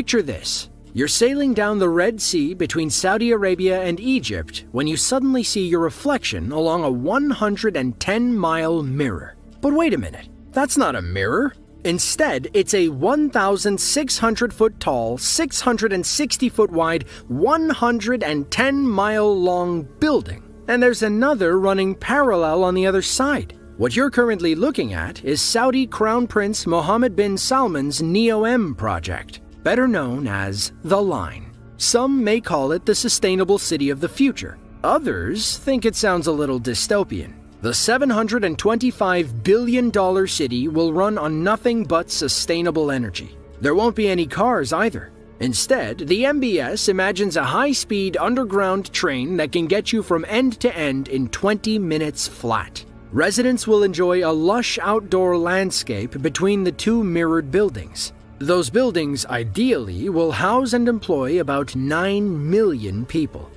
Picture this. You're sailing down the Red Sea between Saudi Arabia and Egypt when you suddenly see your reflection along a 110 mile mirror. But wait a minute, that's not a mirror. Instead, it's a 1,600 foot tall, 660 foot wide, 110 mile long building. And there's another running parallel on the other side. What you're currently looking at is Saudi Crown Prince Mohammed bin Salman's NEOM project, better known as The Line. Some may call it the sustainable city of the future. Others think it sounds a little dystopian. The $725 billion city will run on nothing but sustainable energy. There won't be any cars either. Instead, the MBS imagines a high speed underground train that can get you from end to end in 20 minutes flat. Residents will enjoy a lush outdoor landscape between the two mirrored buildings. Those buildings, ideally, will house and employ about 9 million people.